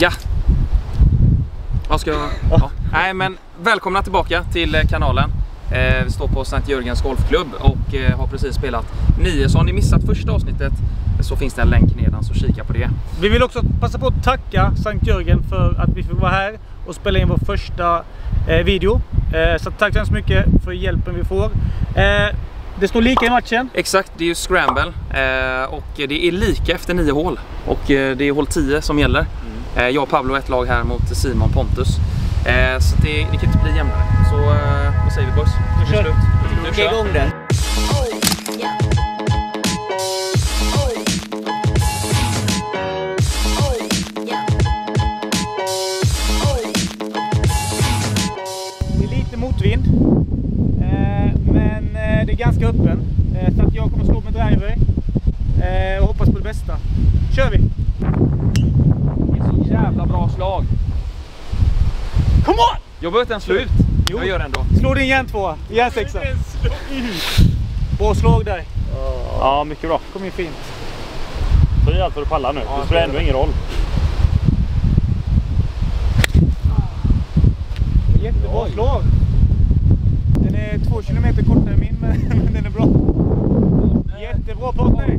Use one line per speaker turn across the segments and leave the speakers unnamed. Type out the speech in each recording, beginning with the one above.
Ja. Vad ska jag... Ja. Nej men välkomna tillbaka till eh, kanalen. Eh, vi står på Sankt Jörgens Golfklubb och eh, har precis spelat nio. Så har ni missat första avsnittet så finns det en länk nedan så kika på det.
Vi vill också passa på att tacka Sankt Jörgen för att vi fick vara här och spela in vår första eh, video. Eh, så tack så hemskt mycket för hjälpen vi får. Eh, det står lika i matchen.
Exakt, det är ju scramble eh, och det är lika efter nio hål. Och eh, det är hål 10 som gäller. Eh, jag och Pablo är ett lag här mot Simon Pontus. Eh, så det, det kan inte bli jämnare. Så eh, vad säger vi boys? Nu
kör.
slut. Nu
Kick igång den.
Det är lite motvind. Det är ganska öppen. Eh, så att jag kommer slå med driver. Eh, och hoppas på det bästa. Kör vi!
Det är så jävla bra slag.
Come on!
Jag behöver inte ens slå ut.
Jo.
Jag gör det ändå.
Slå din järntvåa. Järnsexa. Bra slag där.
Ja, mycket bra.
kom in fint.
Ta i allt vad du pallar nu. det spelar ändå ingen roll.
Jättebra slag. Är två kilometer kortare än min, men, den är bra. Jättebra partner.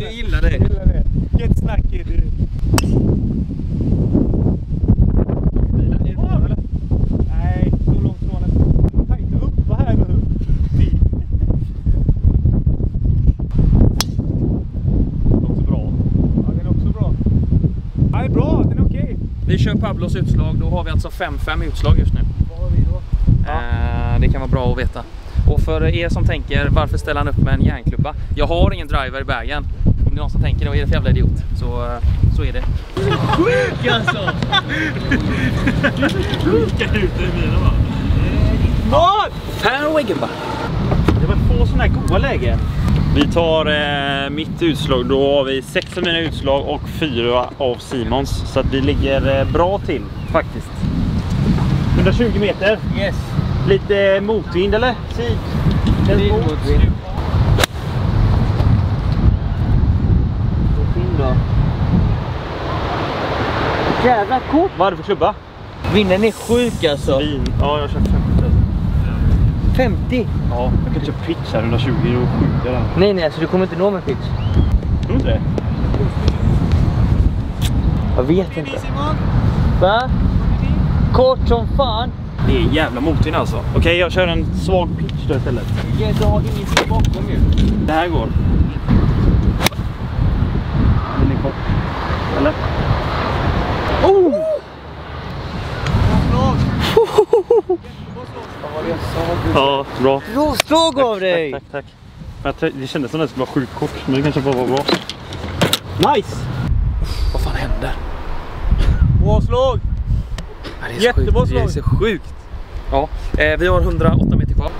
Jag gillar det.
gillar det. Ja, den är det.
Vi kör Pablos utslag. Då har vi alltså 5-5 utslag just nu.
Vad har vi då?
Eh, det kan vara bra att veta. Och för er som tänker, varför ställer han upp med en järnklubba? Jag har ingen driver i bagen. Om det är någon som tänker vad är det för jävla idiot? Så, eh, så är det.
Sjuk alltså!
Sjuka ut i mina va?
Fairway gubbar!
Det var få sådana här goda lägen. Vi tar eh, mitt utslag. Då har vi sex av mina utslag och fyra av Simons. Så att vi ligger eh, bra till faktiskt. 120 meter.
Yes.
Lite motvind eller? Sid.
Lite motvind. Då. Jävla kort!
Vad är det för klubba?
Vinden är sjuk alltså.
Vin. Ja, jag har köpt 50.
50?
Ja, jag kan köpa pitch här 120 och sjuka den.
Nej nej, alltså du kommer inte nå med pitch.
Tror inte det?
Jag vet inte. Va? Kort som fan.
Det är jävla motvind alltså. Okej, jag kör en svag pitch då istället.
Du har ingenting bakom ju.
Det här går. Den är kort. Eller?
Oh!
Ja, bra.
Bra slag av dig!
Tack, tack, tack. Men det kändes som att det skulle vara sjukt kort, men det kanske bara var bra. Nice!
Vad fan händer?
Bra slag.
Är så
Jättebra
sjukt. Det är
slag.
så sjukt. Ja, eh, vi har 108 meter kvar.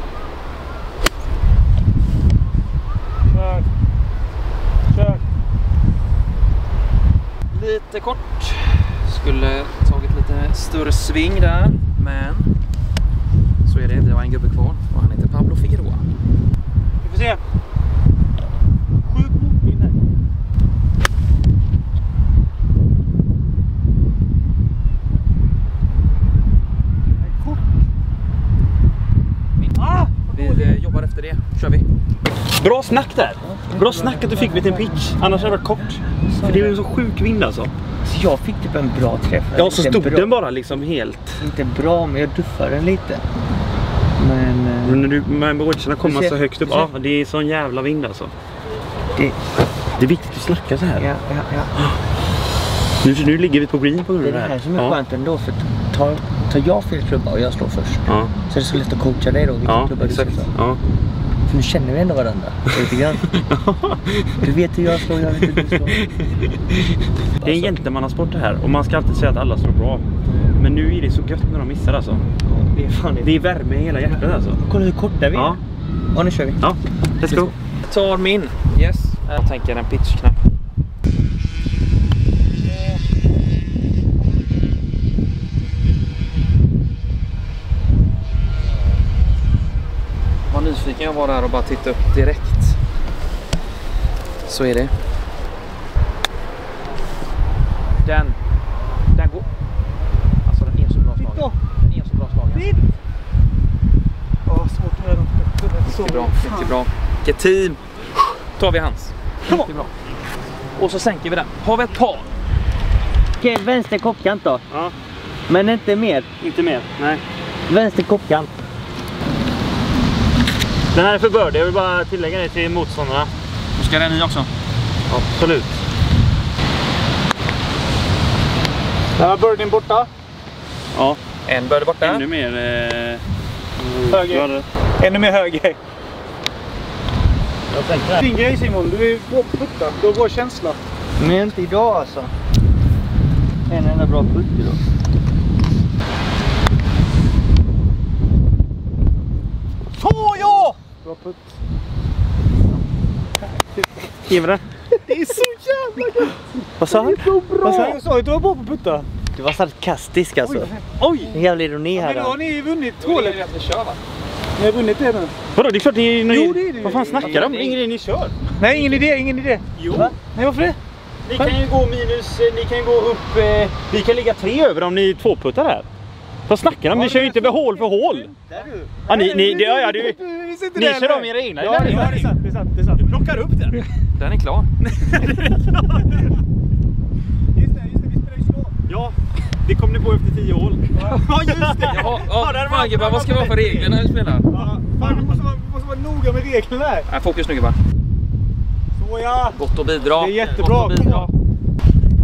Kör. Kör.
Lite kort. Skulle tagit lite större sving där, men så är det. Vi har en gubbe kvar och han heter Pablo Figueroa.
Vi får se. Sjuk motvind här. Nej, kort. Ah!
Vi eh, jobbar efter det. kör vi.
Bra snack där! Bra snack att du fick mig till en pitch. Annars hade det varit kort. För det är ju en så sjuk vind alltså.
Så jag fick typ en bra träff.
Ja, så stod
bra,
den bara liksom helt.
Inte bra, men jag duffade den lite. Men eh,
Men när du, med wedgarna kommer så högt upp. Ja, det är sån jävla vind alltså.
det...
Det är viktigt att snacka så här.
Ja, ja, ja.
Nu, nu ligger vi på green på grund
Det
av
är
det
det
här.
här som är
ja.
skönt ändå. För tar, tar jag fel klubba och jag slår först.
Ja,
Så är det så lätt att coacha dig då. Vilken
ja
klubba du ska
exakt.
slå.
Ja.
För nu känner vi ändå varandra lite grann. Du vet hur jag slår, jag vet hur du slår.
Det är en gentlemannasport det här och man ska alltid säga att alla slår bra. Men nu är det så gött när de missar alltså.
Det är fan det.
Är värme i hela hjärtat alltså.
Kolla hur korta vi är.
Ja,
Ja, nu kör vi.
ja. Let's go.
Tar min. Yes. Jag tänker en pitchknapp. nyfiken jag var där och bara titta upp direkt. Så är det. Den. Den går. Alltså den är så bra slagen. Den är så bra slagen.
Titt! Ja, svårt att höra. Mycket bra, mycket
bra. Vilket team! tar vi hans. Mycket bra. Och så sänker vi den. Har vi ett par?
Okej, vänster kockkant då.
Ja.
Men inte mer.
Inte mer, nej.
Vänster kockkant.
Den här är för bördig. Jag vill bara tillägga det till motståndarna.
Då ska den i också.
Absolut.
Där var birdien borta.
Ja,
En birdie borta.
ännu mer... Eh,
Höger. Ännu mer höger.
Jag tänkte.
Din grej Simon, du är bra på putta. Du har bra känsla.
Men inte idag alltså. En enda bra putt idag.
Så ja! Bra putt.
Skriver det?
Det är så jävla gött!
Vad sa han?
Så bra! Vad sa jag? sa att du var bra på putta.
Du var sarkastisk alltså.
Oj!
En jävla ironi här.
Men då har ni vunnit
är
hålet.
det att vi kör va?
Ni har vunnit det nu.
Vadå, det är klart ni... ni
Jo, det är det.
Vad fan snackar de om? Ingen idé ni kör.
Nej, ingen idé, ingen idé.
Jo.
Nej, varför det?
Ni kan ju gå minus... eh, Ni kan ju gå upp... Eh, vi kan ligga tre över om ni tvåputtar här. Vad snackar de? Ni kör ju inte med hål för hål. Ja, ni, ni, det, ja, det, ni kör om era egna.
Ja, det är sant. Det är sant. Det är sant.
Du plockar upp den.
Den är klar.
Just det, just det. Vi spelar ju slag.
Ja, det kom ni på efter tio hål. Ja, just det. Ja,
ja, fan gubbar, vad ska vi ha för regler när vi spelar?
Ja, fan, vi måste vara, vi måste vara noga med reglerna här.
Fokus nu gubbar.
Såja!
Gott att bidra.
Det är jättebra.
Gott att bidra.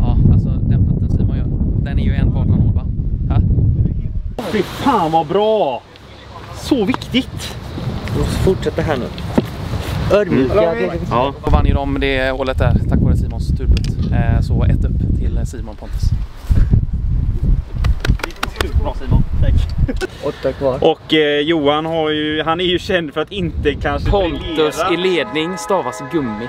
Ja, alltså den putten Simon gör. Den är ju en på 18 hål va?
Fy fan vad bra! Så viktigt.
Vi måste fortsätta här nu. Ödmjuka.
Mm.
Ja.
Då vann ju de det hålet där tack vare Simons turputt. Eh, Så ett upp till Simon Pontus.
Bra Simon. Tack.
Åtta kvar.
Och eh, Johan har ju, han är ju känd för att inte kanske
Pontus
briljera.
i ledning stavas gummi.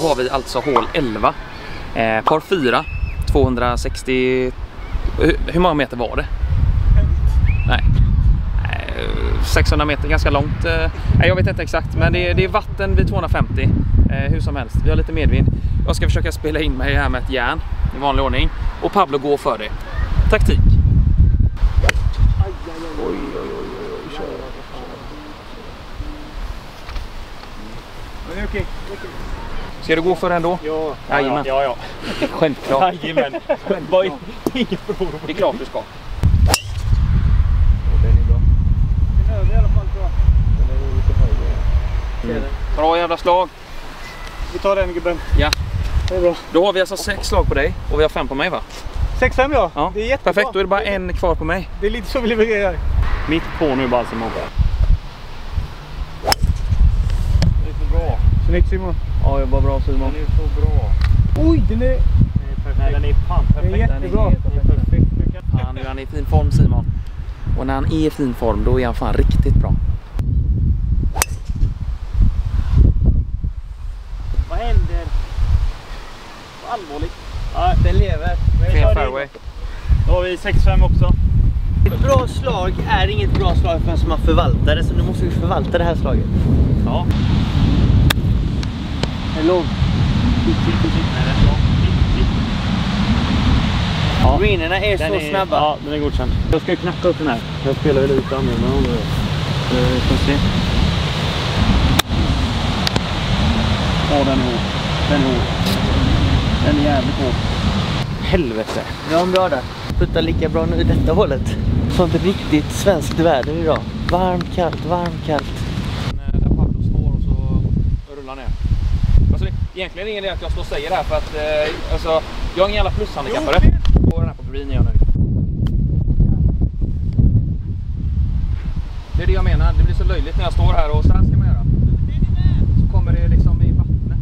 då har vi alltså hål 11. Eh, par 4, 260... Hur, hur många meter var det? Nej. Eh, 600 meter, ganska långt. Eh, nej, jag vet inte exakt, men det är, det är vatten vid 250. Eh, hur som helst, vi har lite medvind. Jag ska försöka spela in mig här med ett järn i vanlig ordning. Och Pablo går för det. Taktik.
Men det är okej.
Ska du gå för den då?
Ja.
Jajamän.
Ja, ja.
Självklart.
Jajamän. Ingen fråga.
Det är klart du ska.
Jag.
Bra jävla slag.
Vi tar den gubben.
Ja.
Det är bra.
Då har vi alltså sex slag på dig och vi har fem på mig va?
6-5 ja.
Ja.
Det är jättebra.
Perfekt, då är det bara en kvar på mig.
Det är lite så vi levererar.
Mitt på nu bara Simon.
Snyggt Simon.
Ja, jobbar bra Simon.
är så bra.
Oj, den är...
Nej, den är fan
Det är
perfekt.
jättebra.
Den är perfekt. Ja, nu är han i fin form Simon. Och när han är i fin form då är han fan riktigt bra.
Vad händer? Allvarligt. Ja,
Den lever.
Fel fairway.
då har vi 6-5 också.
Ett bra slag är inget bra slag förrän man förvaltar det. Så nu måste vi förvalta det här slaget.
Ja.
Det är långt.
Ja.
Greenerna är
Den
så
är,
snabba.
Ja, den är godkänd. Jag ska knacka upp den här. Jag spelar ju lite annorlunda om det. Eh, Vi får se. Ja, den är hård. Den är hård. Den är jävligt hård. Helvete.
Ja, bra där. Puttar lika bra nu i detta hålet. Sånt riktigt svenskt väder idag. Varmt, kallt, varmt, kallt.
Där Pablo står och så rullar ner. Alltså det, egentligen är det ingen idé att jag står och säger det här för att eh, alltså, jag är ingen jävla plushandikappare. Och den här på green är jag nöjd. Det är det jag menar. Det blir så löjligt när jag står här och så här ska man göra. Så kommer det liksom i vattnet.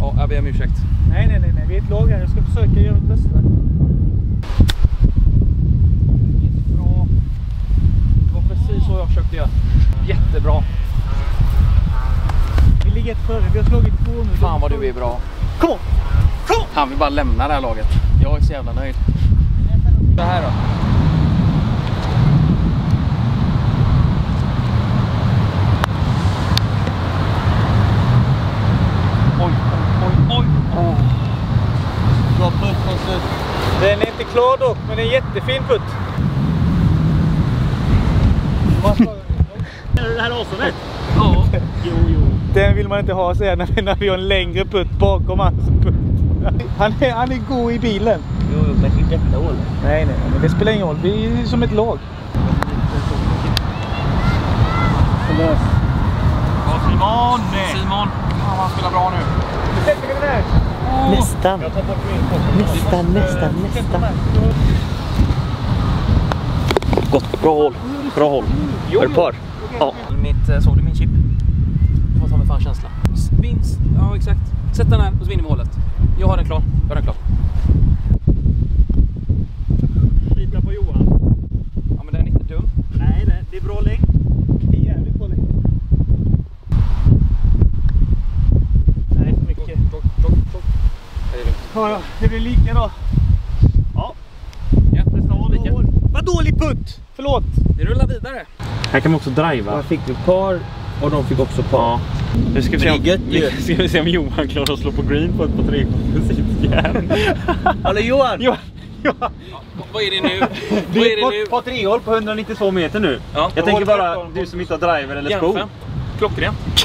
Ja, jag ber om ursäkt.
Nej, nej, nej, nej. Vi är ett lag här. Jag ska försöka göra mitt bästa.
Bra. Det var precis så jag försökte göra. Jättebra
ligger ett före. Vi har slagit två nu.
Fan vad du är bra.
Kom on. Kom on.
Han vill bara lämna det här laget. Jag är så jävla nöjd. Det här då? Oj, oj, oj. Bra putt från slut.
Den är inte klar dock, men det är en jättefin putt.
Vad det här avståndet?
Ja.
Jo, jo.
Den vill man inte ha sen när vi- när vi har en längre putt bakom hans putt. Han är, han är god i bilen.
Jo, men i detta hålet.
Nej, nej, men det spelar ingen roll. Vi är som ett lag.
Ja, Simon!
Simon. Ja, han spelar bra nu.
Nästan. Nästan, nästan, nästan.
Gott, bra håll. Bra håll. Är det par? Ja.
Mitt, eh, såg du min chip? Vad ta mig fan känsla. Vinst. Ja, exakt. Sätt den här och så vinner vi hålet. Jag har den klar. Jag har den klar.
Lita på Johan.
Ja, men den är inte dum.
Nej, nej, det är bra längd.
Det är jävligt bra längd.
Nej, för mycket.
Det är lugnt.
Ja, ja, det blir lika då.
Ja.
Ja, nästa hål lika.
Vad dålig putt! Förlåt.
Vi rullar vidare.
Här kan man också driva.
Man fick ju par och de fick också par.
Ja. Nu ska vi, se om,
det är
nu ska vi se om Johan klarar att slå på green på ett par tre.
Hallå Johan!
Johan.
Va- Vad är det nu? Vad är det nu?
Par tre hål på 192 meter nu.
Ja.
Jag tänker bara,
13.
du som inte har driver eller.
Järnfem. Klockrent.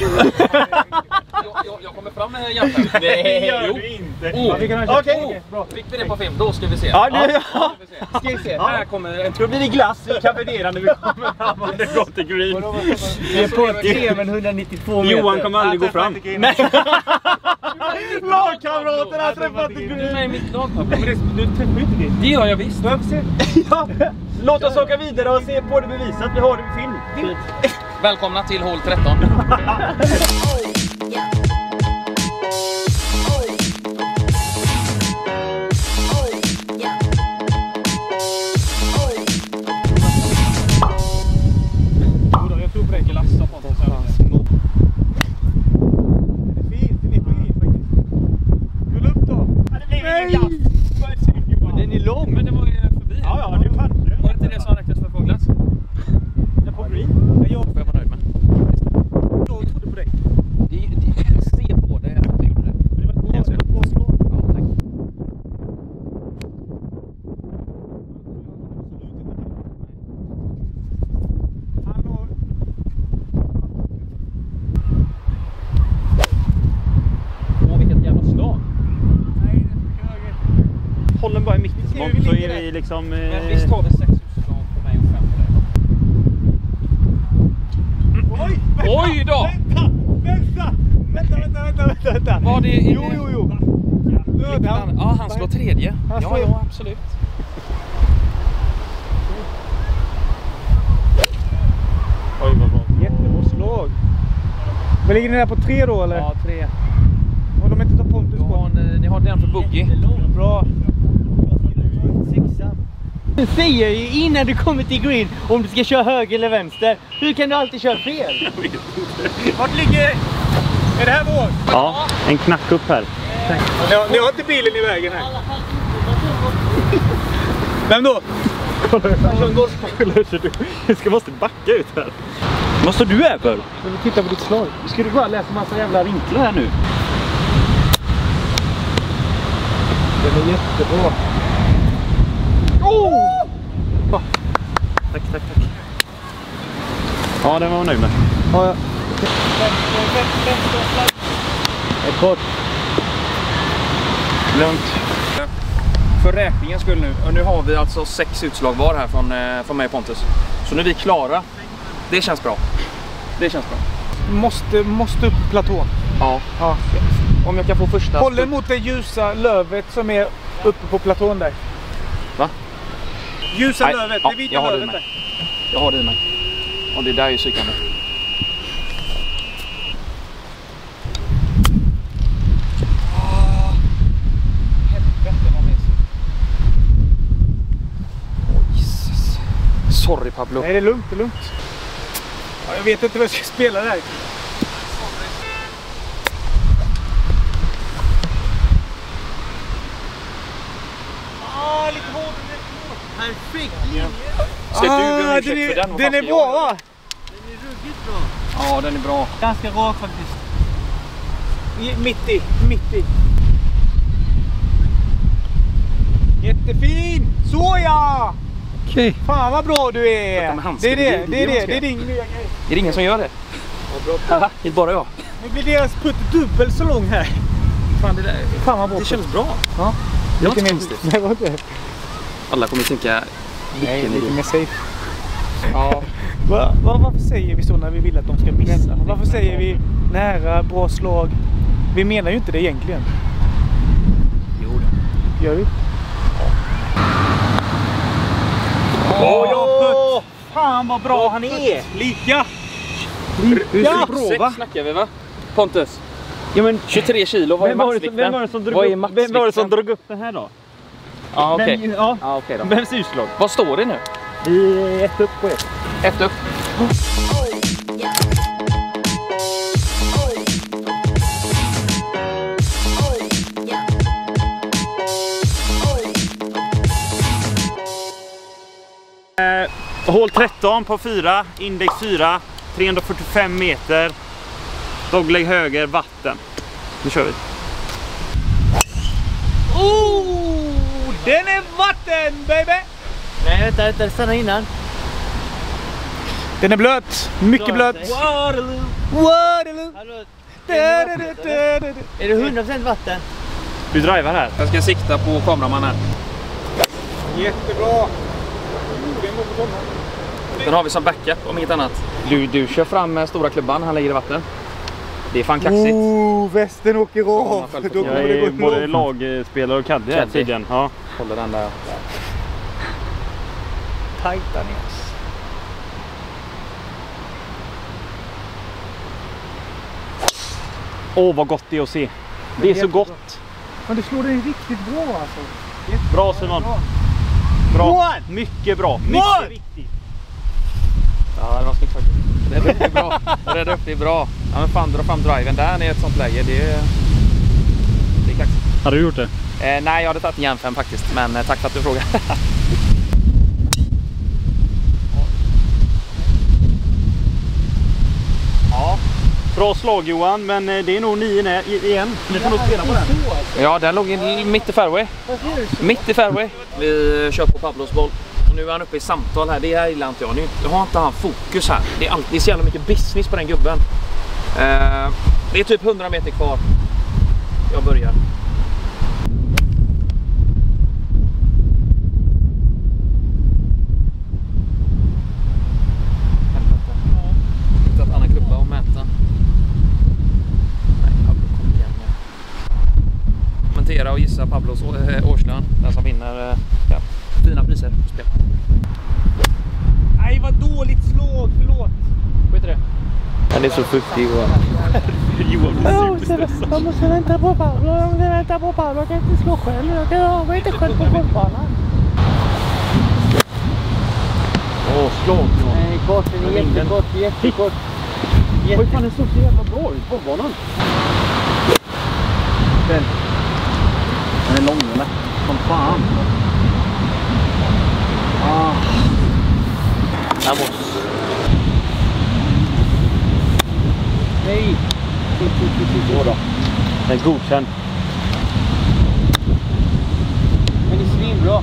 jag, jag, jag kommer fram med järnfem.
Det gör du inte.
Oh.
Ja, vi kan ha
Okej.
Okej, bra.
Fick vi det på film? Då ska vi se.
Ja, det, ja.
Ska vi se.
Ska vi se.
Här kommer en
Då blir det glass i Cafedera när vi kommer fram det går till green.
Vi är på men 192 meter.
Johan kommer aldrig gå fram.
Nej.
Lagkamraterna har träffat
Du är med i mitt lag.
Men det, du träffar inte det.
Det gör jag visst.
Ja. Låt oss åka vidare och se på det bevisat. Vi har det på film.
Välkomna till hål 13.
Liksom...
Men
Eh,
visst har vi sex utslag på mig och fem på dig?
Oj!
Oj då!
Vänta! Vänta! Vänta, vänta, vänta, vänta, vänta.
Var det...
Jo, jo, jo. Röd,
Han, ja, han slår tredje.
Han
Ja,
slår-
ja, absolut.
Oj, vad bra.
Jättebra slag. Vad ligger ni där på tre då eller?
Ja, tre.
Om de inte tar Pontus
Du
på?
har, ni, ni har den för buggy.
Bra.
Du säger ju innan du kommer till green om du ska köra höger eller vänster. Hur kan du alltid köra fel?
Vart ligger... Är det här vår?
Ja, en knack upp här.
Ni har, ni har inte bilen i vägen här? Vem då?
Du ska måste backa ut här. Vad står du här för?
Jag vill titta på ditt slag.
Ska du bara läsa massa jävla vinklar här nu?
Den är jättebra.
Tack, tack, tack. Ja, den var jag nöjd med.
Ja, ja.
Ett kort.
Lugnt. För räkningens skull nu. Och nu har vi alltså sex utslag var här från, eh, från mig och Pontus. Så nu är vi klara. Det känns bra. Det känns bra.
Måste, måste upp platån.
Ja.
Ja.
Om jag kan få första...
Håll mot det ljusa lövet som är uppe på platån där. Ljusa
Nej,
lövet,
ja,
det vita
jag har det
lövet där.
Jag har det i mig. Och det där är ju psykande. Sorry Pablo.
Nej, det är lugnt, det är lugnt. Ja, jag vet inte vad jag ska spela där. Ah, lite hårt.
Perfekt
Ska du be om
Ah,
ursäkt
den
för den?
Är bra va?
Den är ruggigt bra.
Ja, den är bra.
Ganska rak faktiskt.
I- Mitt i, mitt i. Jättefin! Så ja!
Okej.
Fan vad bra du är! Det är
det-
det, är det,
det
är din nya grej.
Är det ingen som gör det? Haha, det är bara jag.
Nu blir deras putt dubbelt så lång här.
Fan, det, där,
Fan vad bra
det känns bra.
Ja.
Det var inte konstigt.
Nej, vad det?
Alla kommer tänka,
Nej, lite
idé.
mer safe.
Ja.
Va, va, varför säger vi så när vi vill att de ska missa? Varför säger vi nära, bra slag? Vi menar ju inte det egentligen.
Jo då.
Gör vi?
Åh, jag Fan vad bra han är!
Lika! Bra, va?
snackar vi va? Pontus?
Ja, men,
23 kilo, vad är
det,
maxvikten?
vem var det som drog
Vad är
upp, vem var det som
maxvikten?
drog upp den här då?
Ja, okej.
Vem, ja,
okej då.
vems utslag?
Vad står det nu?
Vi är ett upp på ett.
Ett upp.
Hål 13 på 4, index 4, 345 meter. Dogleg höger, vatten. Nu kör vi.
Oh! Den är vatten baby!
Nej, vänta, vänta. Stanna innan.
Den är blöt. Mycket blöt.
Waterloo.
Waterloo.
Hallå, är det 100% vatten?
Du driver här.
Jag ska sikta på kameramannen här.
Jättebra.
Den har vi som backup om inget annat. Du, du kör fram med stora klubban, han lägger i vatten. Det är fan kaxigt.
Oh, västen åker av. Då kommer
Jag
det gå
är både lagspelare och caddy här tydligen. Ja.
Håller den där.
Tajta ner.
Åh vad gott det är att se. Det är så gott.
Men du slår den riktigt bra alltså.
Bra Simon. Bra. Mycket bra.
Mål!
Mycket viktigt.
Ja, det var snyggt faktiskt. Rädda upp det bra. Rädda upp det bra. Ja, men fan dra fram driven där i ett sånt läge. Det är, det är kaxigt.
Har du gjort det?
Eh, nej, jag hade tagit en järn fem faktiskt. Men eh, tack för att du frågade.
Ja. Bra slag Johan, men eh, det är nog 9 nä- i- igen. Ni får nog spela på den.
ja, den låg i- mitt i fairway. Mitt i fairway. Vi kör på Pablos boll. Och nu är han uppe i samtal här. Det här gillar inte jag. Nu nu har inte han fokus här. Det är alltid så jävla mycket business på den gubben. Eh, det är typ 100 meter kvar. Jag börjar. Och gissa Pablos eh, årslön. Den som vinner eh, ja, fina priser på spel.
Nej, vad dåligt slag. Förlåt.
Skit i det.
Han är så fuktig Johan.
Johan blir superstressad.
Jag måste vänta på Paolo, jag måste vänta på Paolo. Jag kan inte slå själv. Jag kan jag var inte själv på golfbanan.
Åh, slag Johan.
Nej, kort. Den är jättekort. Jättekort.
Oj fan den såg så jävla bra ut på banan. Den. Den är lång eller? Som fan. Ah.
Vamos. Nej.
Jodå. Den är godkänd.
Men det är svinbra.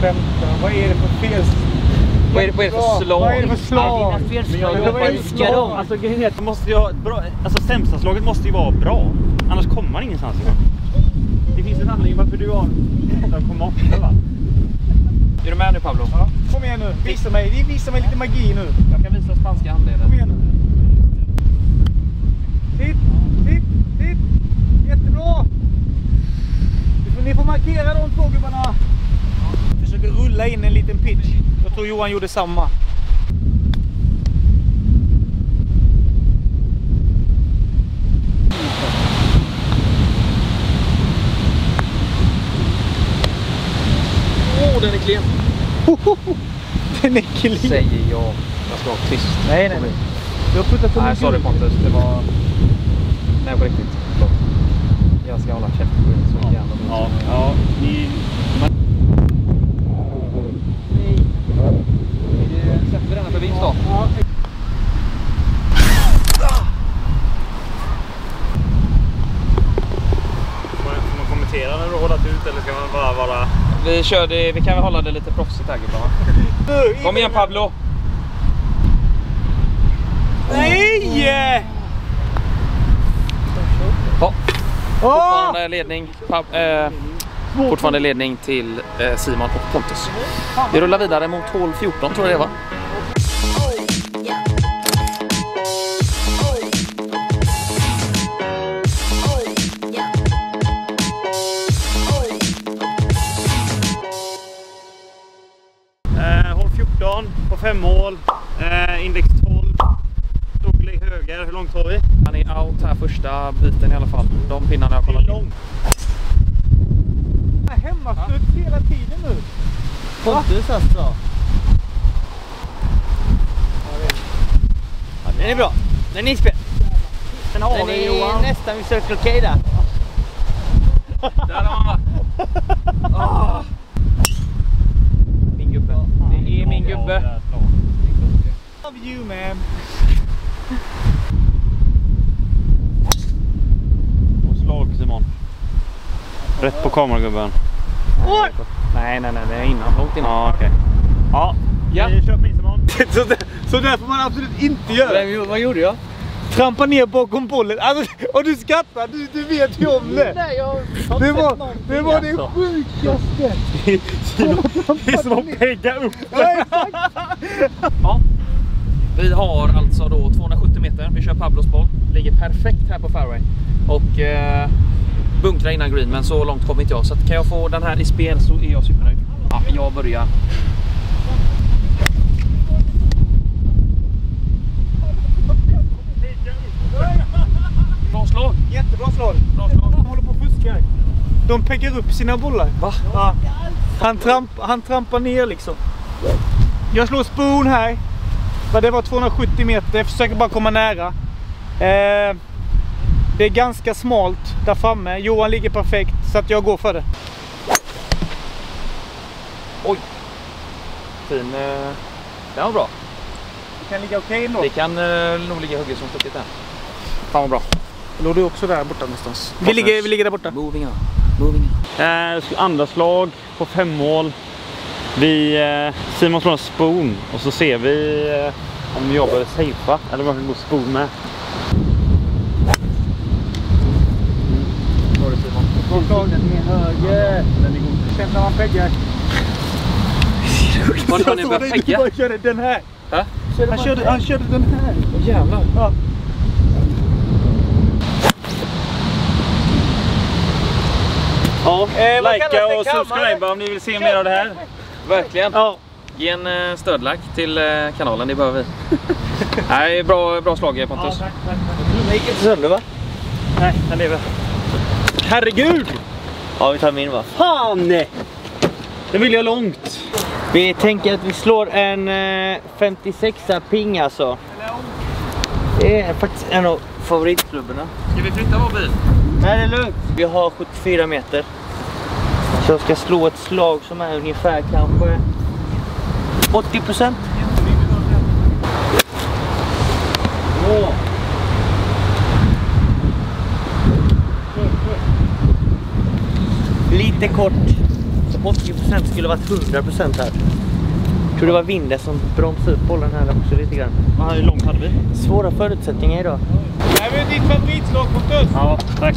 Skämtar. Vad är det för fel?
Vad är det, vad är det för slag?
Vad är det för slag?
Alla dina felslag. Jag
vad är det för
älskar
slag?
dem.
Alltså måste ju bra, alltså sämsta slaget måste ju vara bra. Annars kommer man ingenstans. Det finns en anledning varför du har 8,8 va?
Är du med nu Pablo?
Ja, kom igen nu. Visa mig. Visa mig lite magi nu.
Jag kan visa spanska handleden.
Titt, titt, titt. Jättebra. Ni får markera de två gubbarna. Försöker rulla in en liten pitch. Jag tror Johan gjorde samma.
Åh, den är klen!
Den är clean.
Säger jag. Jag ska vara tyst.
Nej, nej, nej. Du har puttat för
Nej,
mycket.
sorry Pontus. Det var... Nej, på riktigt. Förlåt. Jag ska hålla käften. Så jävla dumt.
Ja, ja. Ni,
Sätter vi denna för vinst då?
får man kommentera när du har hållit ut eller ska man bara vara
Vi kör det, vi kan väl hålla det lite proffsigt här gubbar? Kom igen Pablo!
Nej!
Ja, fortfarande ledning. äh, fortfarande ledning till eh, Simon och Pontus. Vi rullar vidare mot hål 14 tror jag det var. De pinnarna jag kollat.
långt.
Hemmastuds hela tiden nu.
Pontus alltså. Ja, den är bra. Den är inspel.
Den har
Den
vi
är
Johan.
nästan vid Circle K där.
Där har han varit. Ah. Min gubbe. Det är min gubbe.
Love you man.
Och slag Simon. Rätt på kameragubben.
Nej, nej, nej, det är innan. Långt innan.
Ja, okej. Ja,
Ja.
vi kör på min Simon.
så, där, så där får man absolut inte göra.
Vem, vad gjorde jag?
Trampa ner bakom bollen. Alltså, och du skrattar, du, du vet ju om det.
Nej, jag har
Det var det, var det sjukaste.
Det är som att pegga upp.
Ja. Vi har alltså då 270 meter. Vi kör Pablos boll. Ligger perfekt här på fairway. Och eh, bunkrar innan green, men så långt kommer inte jag. Så kan jag få den här i spel så är jag supernöjd. Ja, jag börjar. Bra slag!
Jättebra slag.
Bra slag.
De håller på och fuskar. De peggar upp sina bollar.
Va?
Ja. Han, tramp, han trampar ner liksom. Jag slår spoon här. Det var 270 meter, jag försöker bara komma nära. Eh, det är ganska smalt där framme. Johan ligger perfekt så att jag går för det.
Oj! Fin. Eh, den var bra.
Det kan ligga okej ändå.
Det kan eh, nog ligga hugget som stucket där. Fan vad bra.
Låg du också där borta någonstans? Vi ligger, vi ligger där borta.
Moving on. Moving on.
Eh, andra slag på fem hål. Vi, eh, Simon slår en spoon och så ser vi eh, om jag behöver safea eller vad vi går spoon med.
Den är höger.
Sen när man peggar.
Var ni börjat pegga?
bara körde den här.
Ha?
Han körde, han körde den här.
Åh jävlar.
Ja.
Ja,
Eh,
likea och subscribe om ni vill se mer av det här.
Verkligen.
Ja.
Ge en eh, stödlack till eh, kanalen, det behöver vi. Nej, bra, bra slag Pontus.
Den gick inte sönder va?
Nej, den lever.
Herregud!
Ja, vi tar min va?
Fan! Den vill jag långt.
Vi tänker att vi slår en eh, 56a ping alltså. Det är faktiskt en av favoritklubborna.
Ska vi flytta vår bil?
Nej, det är lugnt. Vi har 74 meter. Så jag ska slå ett slag som är ungefär kanske 80 procent. Lite kort. Så 80 procent skulle varit 100 procent här. Jag tror det var vinden som bromsade upp bollen här också lite grann.
Hur långt hade vi?
Svåra förutsättningar idag.
Det här är ditt favoritslag Pontus.
Ja, tack.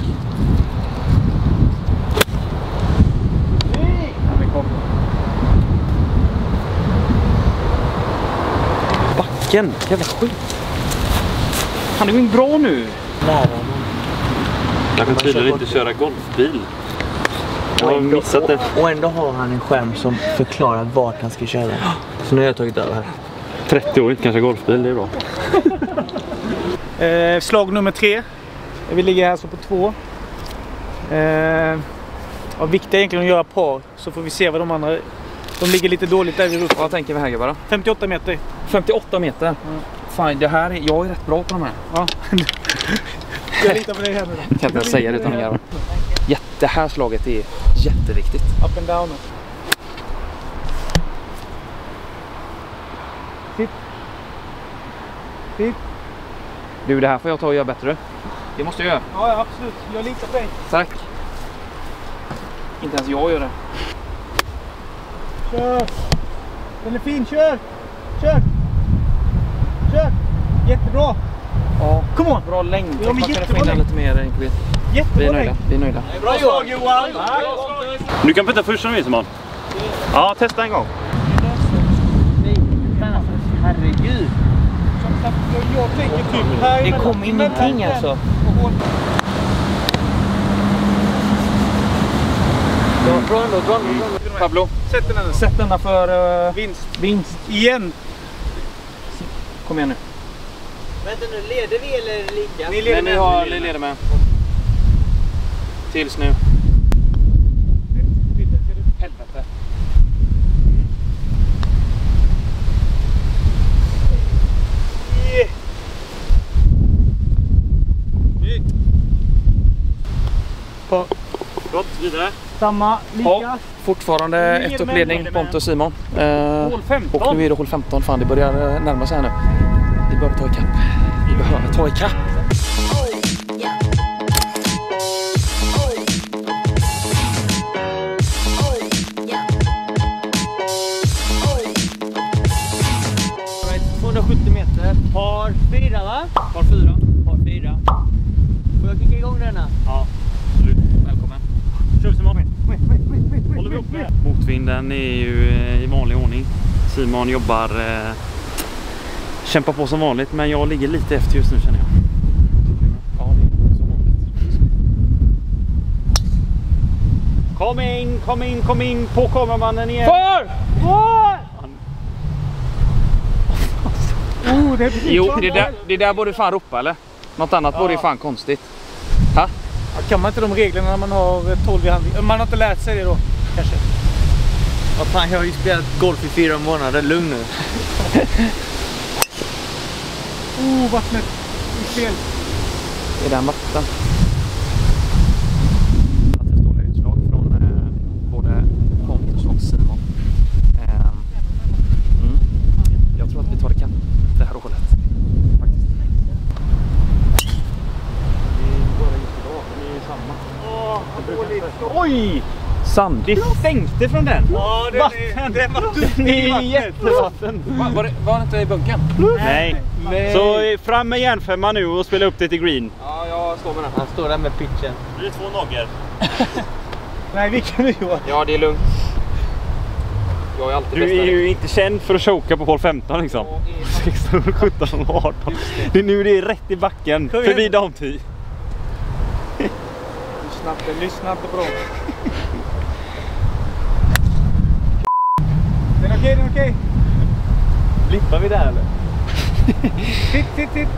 Backen, jävla skit. Han är ju bra nu.
Nära honom.
Jag kan tydligen inte köra golfbil. Har missat det.
Och ändå har han en skärm som förklarar vart han ska köra. Så nu har jag tagit över här.
30 år inte kan köra golfbil, det är bra.
Eh, slag nummer tre. Vi ligger här så på två. Eh, ja, viktigt är egentligen att göra par så får vi se vad de andra... De ligger lite dåligt där vid ruffen.
Vad tänker vi här gubbar då?
58 meter.
58 meter. Fan, det här är, jag är rätt bra på de här.
Ja. jag litar på dig här nu då.
Kan inte säga det utan att garva. Jätte- Det här slaget är jätteviktigt.
Up and down. Sitt. Sitt.
Du, det här får jag ta och göra bättre. Det måste jag göra.
Ja, ja, absolut. Jag litar på dig.
Tack. Inte ens jag gör det.
Kör! Den är fin, kör! Kör! Kör! Jättebra!
Ja,
Come on!
bra längd.
Ja, men jättebra längd.
lite mer enkel. Vi är
Jättebra
nöjda. Vi är nöjda.
Bra slag Johan!
Du kan putta först om du vill Simon. Ja, testa en gång.
Herregud.
Som sagt, jag tänker typ här
Det kom ingenting alltså.
den och hål.
Dra dra den då, dra den då. dra den
Pablo,
Sätt den här.
sätt denna för uh,
Vinst.
vinst.
Igen!
Kom igen nu.
Vänta nu, leder vi eller lika?
Ni leder
Men ni
med.
har ni leder med. Tills nu. Helvete.
Yeah. På
Gott, vidare.
samma, lika.
Ja, fortfarande ett upp ledning. Pontus Simon. Eh,
Hål 15.
och nu är det hål 15. Fan, det börjar eh, närma sig här nu. Vi behöver ta ikapp. Vi behöver ta ikapp.
Denna?
Ja, absolut.
Välkommen.
Kör Simon. Håller vi uppe? Motvinden är ju eh, i vanlig ordning. Simon jobbar, eh, kämpar på som vanligt men jag ligger lite efter just nu känner jag.
Ja.
Kom in, kom in, kom in på kameramannen igen.
För!
Oh, det
Jo, det där, det där borde fan ropa eller? Något annat vore ju fan konstigt. Ha?
Kan man inte de reglerna när man har eh, 12 i hand? Man har inte lärt sig det då, kanske?
Vad fan, jag har ju spelat golf i fyra månader. Lugn nu.
Oh, vattnet i fel.
Är den vatten? Fantastiskt dåliga utslag från eh, både Pontus och Simon. Ehm, mm. Jag tror att vi tar ikapp det här hålet. Faktiskt.
Oj!
Sand.
Det stänkte från den.
Ja, det
Vatten.
Det var dumt
Det är jättevatten.
Va, var, det, var det inte i bunkern?
Nej. Så eh, fram med järnfemman nu och spela upp det till green.
Ja, jag står med den.
Han står där med pitchen.
Det är två noggor.
Nej, vilken du Johan.
Ja, det är lugnt. Jag är alltid
Du är ju inte känd för att choka på hål 15 liksom.
Jag är
16, 17 och 18. Det är nu det är rätt i backen. Förbi damtid.
Lyssna inte, lyssna inte på dem. Den är okej, den är okej.
Blippar vi där eller?
Sitt, sitt, sitt.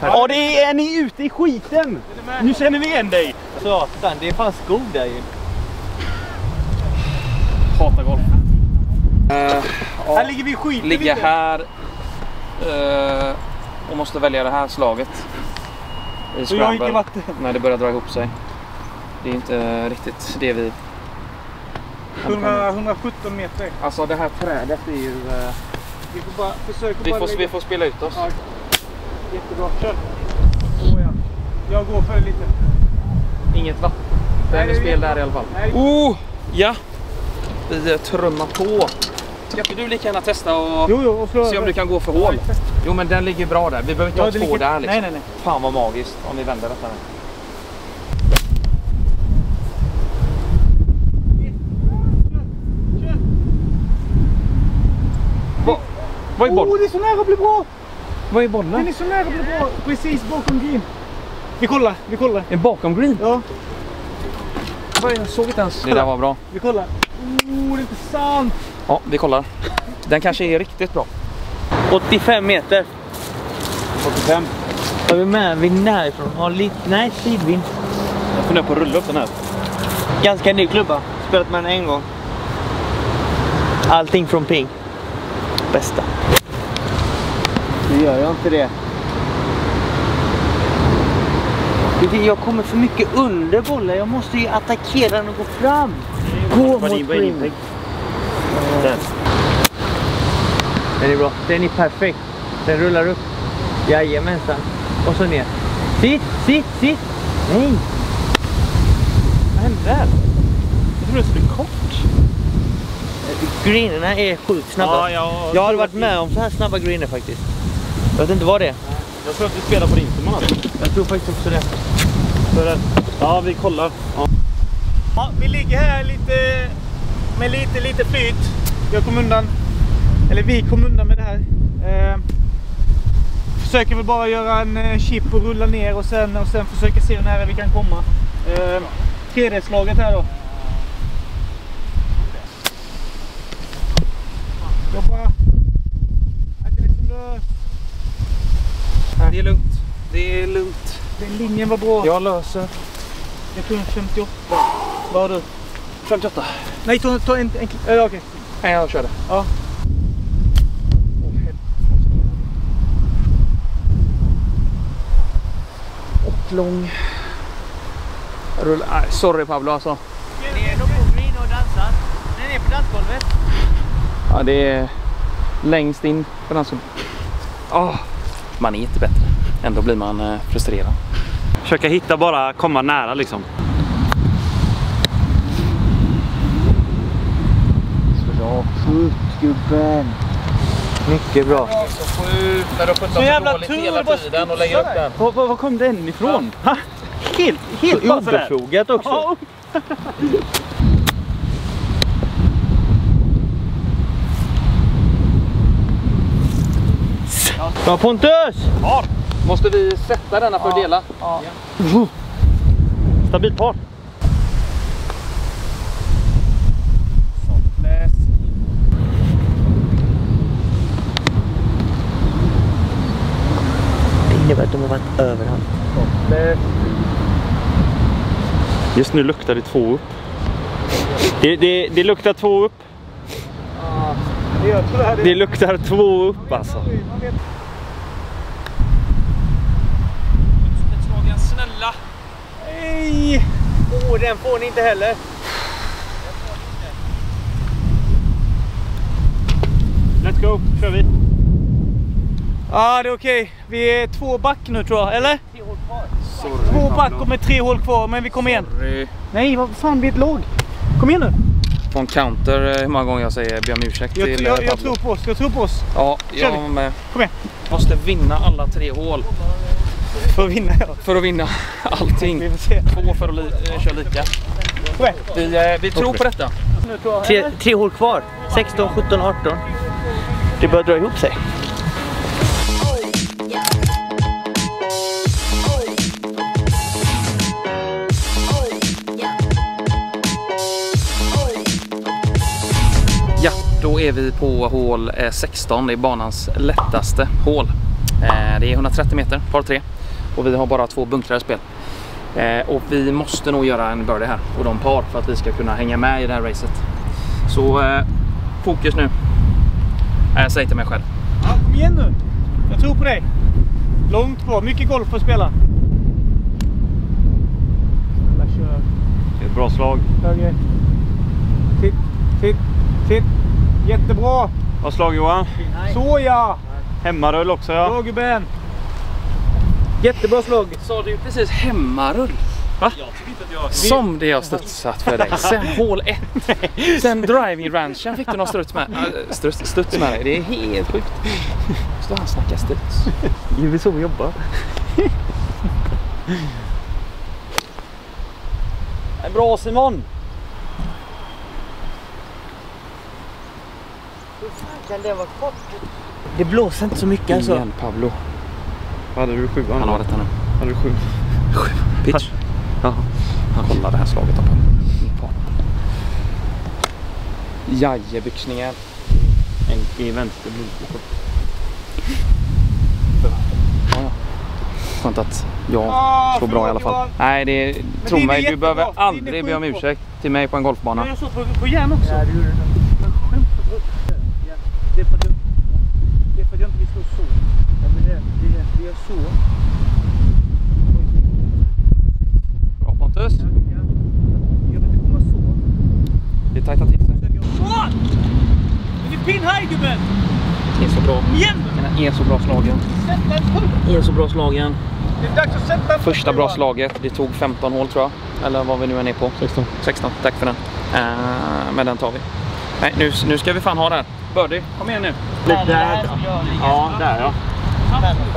Ja, det är ni ute i skiten! Nu känner vi igen dig!
Satan, det är fan skog där ju.
Hatar golf.
Här ligger vi i skiten
Ligga
lite.
här eh, och måste välja det här slaget. I
jag
scramble.
vatten.
när det börjar dra ihop sig. Det är inte riktigt det vi...
100, 117 meter.
Alltså det här trädet är ju... eh,
Vi får bara försöka
Vi
bara
får,
lägga-
vi får spela ut oss.
Ja, jättebra. Kör. Oh, ja. Jag går för lite.
Inget vatten
det är
spel där i alla fall.
Nej.
Oh! Ja! Vi eh, trummar på. Ska inte du lika gärna testa och
Jo, jo, och
se om du kan gå för hål? Jo men den ligger bra där. Vi behöver inte
Ja,
ha två
ligger-
där liksom.
Nej, nej, nej.
Fan vad magiskt om vi vänder detta nu. Va, vad är
Oh,
bollen?
det är så nära att bli bra!
Vad är
Den
bollen?
är så nära att bli bra. Precis bakom green. Vi kollar, vi kollar.
Är bakom green?
Ja,
Vad Jag såg inte ens. Det där var bra.
vi kollar. Oh, det är inte sant!
Ja, vi kollar. Den kanske är riktigt bra.
85 meter.
45.
Är vi med? Vi är närifrån. Har lite... Nej, sidvind.
Jag funderar på att rulla upp den här.
Ganska ny klubba. Spelat med den en gång. Allting från ping. Bästa. Nu gör jag inte det. Jag kommer för mycket under bollen. Jag måste ju attackera den och gå fram. Gå mot
ping? Där.
Den är bra. Den är perfekt. Den rullar upp. Jajamensan. Och så ner. Sitt, sitt, sitt. Nej.
Vad hände där? Jag trodde det skulle kort.
Greenerna är sjukt snabba.
ja,
Jag har varit med om så här snabba greener faktiskt. Jag vet inte vad det är.
Jag tror att vi spelar på Rinseman alltså.
Jag tror faktiskt också det.
För att- Ja, vi kollar. Ja.
Ja, vi ligger här lite med lite, lite flyt. Jag kom undan, eller vi kom undan med det här. Eh, försöker väl bara göra en eh, chip och rulla ner och sen, och sen försöka se hur nära vi kan komma. Eh, 3D-slaget här då. Jobba. Akta dig som lös.
Det är lugnt. Det är lugnt.
Den linjen var bra.
Jag löser.
Jag tror en 58. Vad har du?
58.
Nej, ta, ta en... en äh, okej.
Nej, jag kör det.
Ja.
Och lång. Rull. Nej, sorry Pablo alltså.
Ni är nog på green och dansar. Den är på dansgolvet.
Ja, det är längst in på som... Ah, man är inte bättre. Ändå blir man eh, frustrerad.
Försöka hitta bara komma nära liksom.
Bra skjut gubben. Mycket bra.
Så jävla tur, bara studsar där.
Var, var, var kom den ifrån? Ha?
Helt, helt
Så obefogat också.
Ja,
Bra Pontus!
Måste vi sätta denna för att dela?
Stabilt par.
Det innebär att de har varit överallt.
Just nu luktar det två upp. Det, det, det luktar två upp.
Det
luktar två upp alltså.
Nej!
Åh, oh, den får ni inte heller.
Let's go, kör vi.
Ja, det är okej. Vi är två back nu tror jag, eller? Två back och med tre hål kvar, men vi kommer igen.
Sorry.
Nej, vad fan, vi är ett lag. Kom igen nu.
På en counter eh, hur många gånger jag säger ber om ursäkt
Jag,
till
jag,
eh,
jag
Pablo.
tror på oss, jag tror på oss.
Ja, jag med.
Kom igen.
Måste vinna alla tre hål
För att vinna, ja.
för att vinna allting.
Vi får se.
Två för att li eh, köra lika. Vi, eh, vi tror på detta.
Tre, tre hål kvar. 16, 17, 18. Det börjar dra ihop sig.
Ja, då är vi på hål eh, 16. Det är banans lättaste hål. Eh, Det är 130 meter, par 3. Och vi har bara två bunkrar i spel. Eh, Och vi måste nog göra en birdie här och de par för att vi ska kunna hänga med i det här racet. Så eh, fokus nu. Eh, Jag säger till mig själv.
Ja, kom igen nu. Jag tror på dig. Långt kvar, mycket golf att spela. Alla kör.
Det är ett bra slag.
Höger. Sitt, sitt, sitt. Jättebra.
Bra slag Johan.
Så ja.
Hemmarull också ja.
Bra gubben. Jättebra slag.
Sa du precis hemmarull? Va? Som det har studsat för dig. Sen hål 1. Sen driving ranchen fick du någon struts med, äh, struts, studs med dig. Det är helt sjukt. Står han och snackar studs.
Det är så vi jobbar.
Bra Simon!
Kan det vara kort? Det blåser inte så mycket alltså.
Igen Pablo.
Hade du sjuan?
Han har detta nu.
Hade du sju?
Pitch.
Ja.
Han kollar det här slaget partner. Jajebyxningen.
En i vänster.
Ja, ja. Skönt att jag
Ah,
slår bra i alla fall.
Johan.
Nej, det, tro
är
mig, du behöver aldrig be om ursäkt till mig på en golfbana.
Men jag såg på, på järn också.
Ja, det gjorde du.
Men skämtar du? Ja, Det är för att jag, det är för att jag inte vill slå så.
Ja, men det, det, det gör så.
Bra Pontus.
Ja, ja. Jag vill inte komma så.
Det tajtar till sig.
Åh! Men det är pin high gubben!
Det är så bra.
Kom igen nu!
Det är så bra slagen.
Sätt den full!
Det är så bra slagen.
Det är dags att sätta den
Första bra slaget. Det tog 15 hål tror jag. Eller vad vi nu än är på. 16. 16. Tack för den. Uh, men den tar vi. Nej, nu, nu ska vi fan ha det här. Birdie, kom igen nu.
Lite där. Ja, där ja.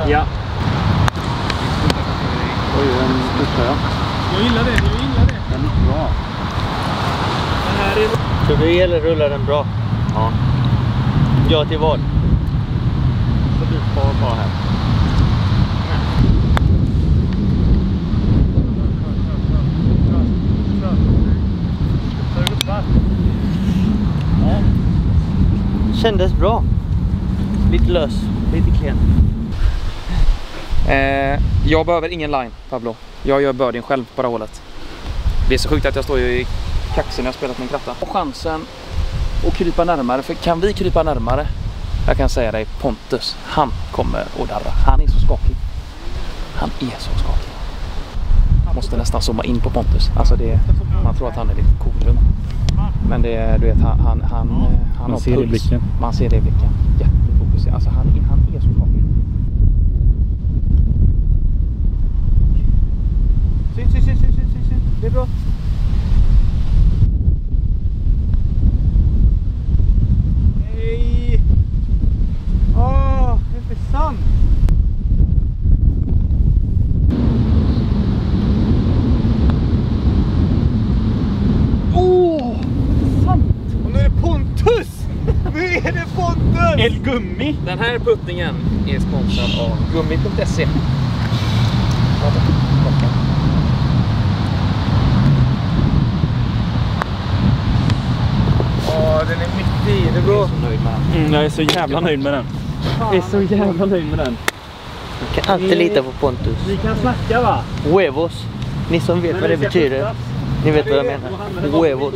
Ja. Oj, den studsar ja.
Jag gillar det, jag gillar det.
Den är bra.
Den här är...
Så du eller rullar den bra?
Ja.
Ja till vad?
Så du får bara här.
Kändes bra. Lite lös, lite klen.
Eh, jag behöver ingen line, Pablo. Jag gör birdien själv på det hålet. Det är så sjukt att jag står ju i kaxen när jag spelat min kratta. Och chansen att krypa närmare, för kan vi krypa närmare, jag kan säga dig Pontus, han kommer att darra. Han är så skakig. Han är så skakig. Måste nästan zooma in på Pontus. Alltså det, man tror att han är lite cool. Men det är, du vet, han, han, han, han har
ser det i
puls.
blicken.
Man ser det i blicken. Jättefokuserad. Alltså han, han är så.
Syn, syn, syn, syn, syn, syn, syn. Det är bra. Nej! Åh, det är inte sant! Åh! sant! Och nu är det Pontus! Nu är det Pontus!
El Gummi.
Den här puttningen är sponsrad av gummi.se.
Åh, den är mitt i. Det är bra.
Mm, jag är så jävla nöjd med den. Jag är så jävla nöjd med den.
Man kan alltid lita på Pontus.
Vi kan snacka va?
Huevos. Ni som vet vad det betyder. Ni vet vad jag menar. Huevos.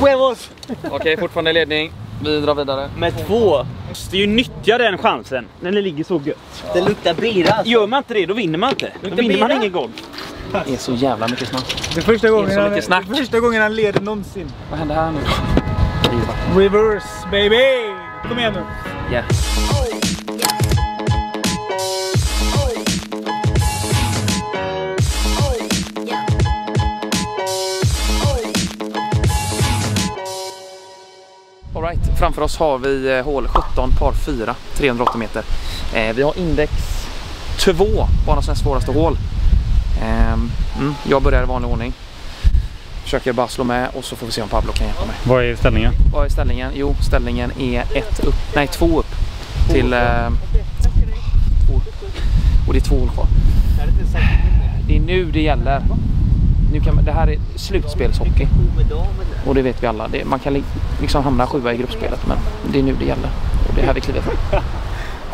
Huevos!
Okej, fortfarande i ledning. Vi drar vidare.
Med två.
Måste ju nyttja den chansen när det ligger så gött.
Det luktar bira alltså.
Gör man inte det, då vinner man inte. Då vinner man
bira.
ingen golf.
Det är så jävla mycket snack.
Det är första gången,
så
han,
mycket snack.
det är första gången han leder någonsin.
Vad händer här nu?
Reverse baby! Kom igen nu.
Yeah. Framför oss har vi eh, hål 17 par 4, 380 meter. Eh, vi har index 2, banans näst svåraste hål. Ehm, mm, jag börjar i vanlig ordning. Försöker bara slå med och så får vi se om Pablo kan hjälpa mig.
Vad är ställningen?
Vad är ställningen? Jo, ställningen är ett upp, nej två upp till... Eh, två upp. Och det är två hål kvar. Det är nu det gäller. Nu kan man, det här är slutspelshockey och det vet vi alla. Det, man kan li- liksom hamna sjua i gruppspelet men det är nu det gäller. Och det är här vi kliver fram.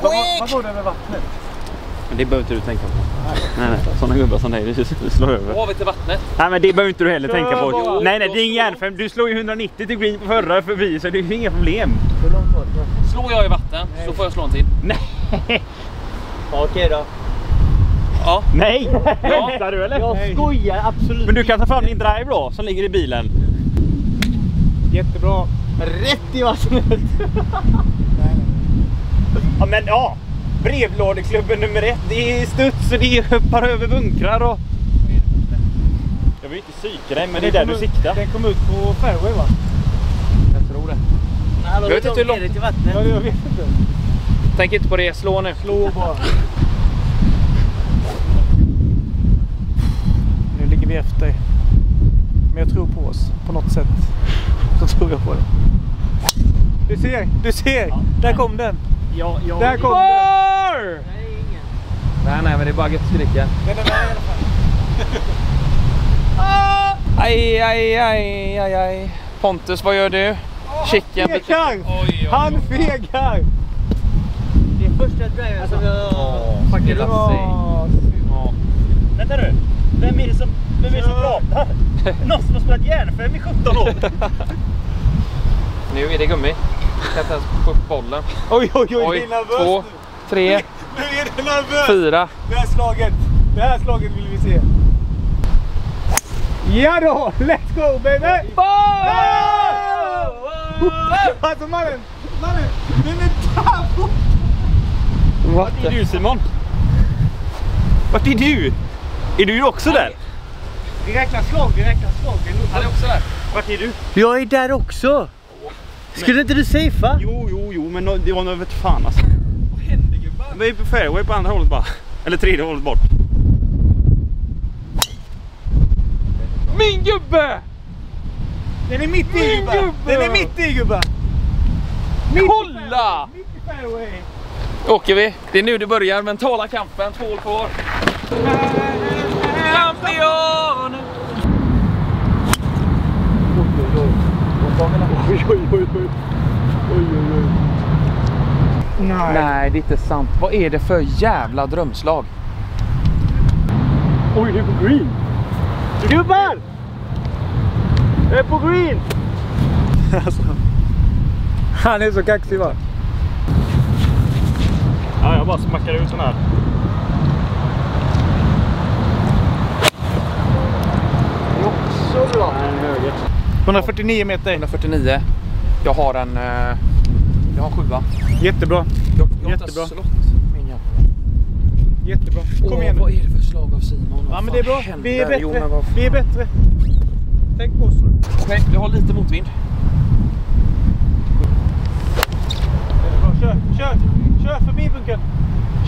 Vad går det över vattnet?
Men det behöver inte du tänka på. Nej, nej. Sådana gubbar som dig, du du slår över.
vi till vattnet.
Nej men det behöver inte du heller tänka på. Nej nej, det är ingen järnfem. Du slår ju 190 till green på förra förbi så det är ju inga problem.
Slår jag i vatten så får jag slå en till.
Nej!
Okej då.
Ja.
Nej!
Ja.
Du eller?
Jag skojar absolut
Men du kan ta fram din drive då, som ligger i bilen.
Jättebra.
Rätt i vattnet.
Ja men ja! Brevlådeklubben nummer ett. Det är studs och det är hoppar över bunkrar och... Jag vill inte psyka dig men det är där du siktar.
Den kom ut på fairway va?
Jag tror det.
Hallå,
Jag vet inte hur långt-
till vattnet?
Ja, jag vet inte.
Tänk inte på det, slå nu.
Slå bara. Nu ligger vi efter. Men jag tror på oss. På något sätt. Så tror jag på det. Du ser, du ser. Där kom den.
Ja, ja.
Där kom den.
Nej, nej, men det är bara gött att skrika.
Den är med i alla fall.
Aj, aj, aj, aj, aj. Pontus, vad gör du? Chicken.
Fekar!
Oj, oj,
Han
oj.
fegar!
Det är första driven som jag upp.
Bra.
Ja. Vänta nu. Vem är det som, vem är det som pratar? Någon som har spelat järnfem i 17 år.
Nu är det gummi. Kan inte ens få upp bollen.
Oj, oj, oj.
Oj,
det är nervöst
två, tre,
Nu är det nervöst.
fyra.
Det här slaget. Det här slaget vill vi se. Ja då! Let's go baby! Alltså mannen! Mannen! Den är där borta!
Vart är du Simon? Vart är du? Är du också där?
Vi räknar slag, vi räknar slag. Det är nog
Han är också där.
Vart är du?
Jag är där också. Skulle inte du safea?
Jo, jo, jo, men det var nog vet fan alltså.
Vad händer gubbar?
Vi är på fairway på andra hållet bara. Eller tredje hållet bort.
Min gubbe!
Den är mitt i gubbar!
gubbe!
Den är mitt i gubbar!
Kolla!
Mitt i fairway!
Åker vi. Det är nu det börjar. Mentala kampen. Två hål kvar. Champion!
Nej.
Nej, det är inte sant. Vad är det för jävla drömslag?
Oj, det är på green!
Gubbar! Jag är på green! Alltså. Han är så kaxig va?
Ja, jag bara smackar ut den här.
Så bra. 149 meter.
149. Jag har en... eh, Jag har en sjua.
Jättebra.
Jag, jag
Jättebra.
jävla.
Jättebra. Kom
Åh,
igen nu.
Vad är det för slag av Simon?
Ja men det är bra.
händer?
Vi är bättre.
Jo,
Vi är bättre. Tänk på oss.
Okej, vi har lite motvind.
Kör, kör, kör förbi bunkern.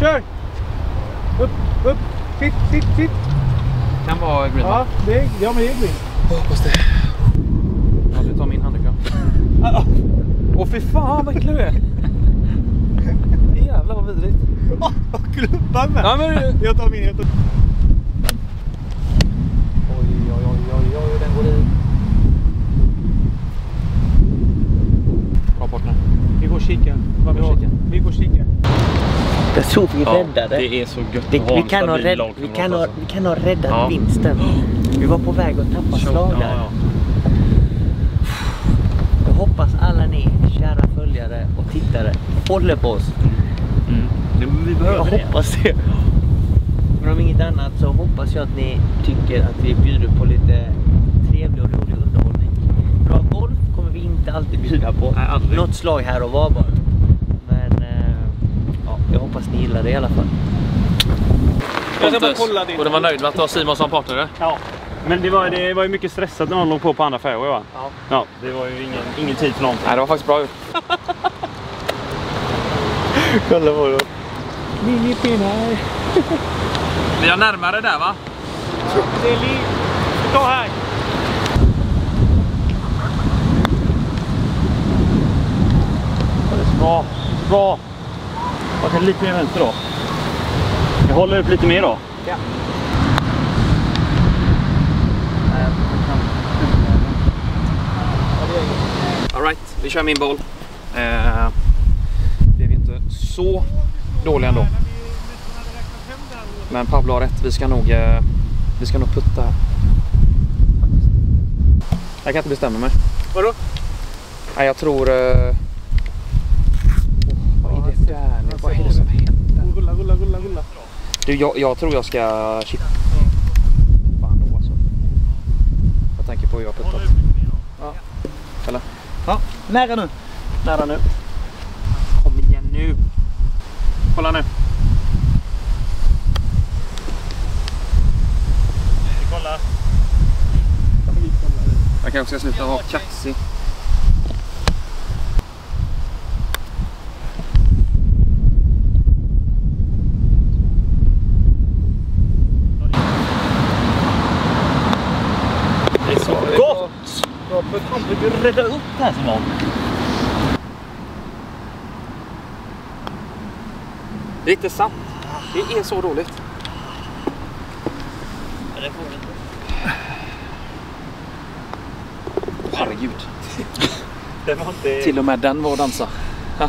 Kör! Upp, upp. Sitt, sitt, sitt.
Kan vara green
Ja, det är, ja men det är green.
Hoppas det. Ja, du tar min handduk ja. Åh fy fan vad äcklig du är. Jävlar vad vidrigt.
Åh, klubban med.
Ja, men du-
Jag tar min. Jag tar...
Oj, oj, oj, oj, oj, den går i. Bra partner.
Vi går och kikar. Vi,
Vi
vi går och kikar.
Jag tror vi räddade.
det är så gött
Vi,
att ha
vi, kan ha rädd, vi, kan ha, vi kan ha räddat
Ja.
vinsten. Vi var på väg att tappa slag där.
ja.
Jag hoppas alla ni kära följare och tittare håller på oss.
Mm. Vi
Jag
behöver det.
hoppas det. Men om inget annat så hoppas jag att ni tycker att vi bjuder på lite trevlig och rolig underhållning. Bra golf kommer vi inte alltid bjuda på.
Nej, aldrig.
Något slag här och var bara. Men eh, ja, jag hoppas ni gillar det i alla fall.
Jag ska bara kolla din.
Och du var nöjd med att ha Simon som partner?
Ja. Men det var, det var ju mycket stressat när de låg på på andra fairway va?
Ja.
Ja, det var ju ingen, ingen tid för någonting.
Nej, det var faktiskt bra gjort.
Kolla på det. Minipinnar.
Vi har närmare där va?
Det är li... Ta här.
Bra, bra. Jag kan lite mer vänster då. Jag håller upp lite mer då.
Ja.
Vi kör min boll. Eh, det är vi inte så dåliga ändå. Men Pablo har rätt, vi ska nog, eh, vi ska nog putta här. Jag kan inte bestämma mig.
Vadå?
Nej, jag tror... Eh... Oh, vad är det där nu? Vad är det som händer?
Rulla, rulla, rulla, rulla.
Du, jag, jag tror jag ska chippa. Fan då alltså. Jag tänker på hur jag puttat. Ja. Eller?
Ja, nära nu.
Nära nu. Kom igen nu. Kolla nu.
Vi kollar.
Jag kanske ska sluta vara kaxig.
Det är så gott! Fan, du rädda upp det här Simon.
Det är inte sant. Det är så dåligt. Åh, herregud.
Den var inte...
Till och med den var att dansa. Ha.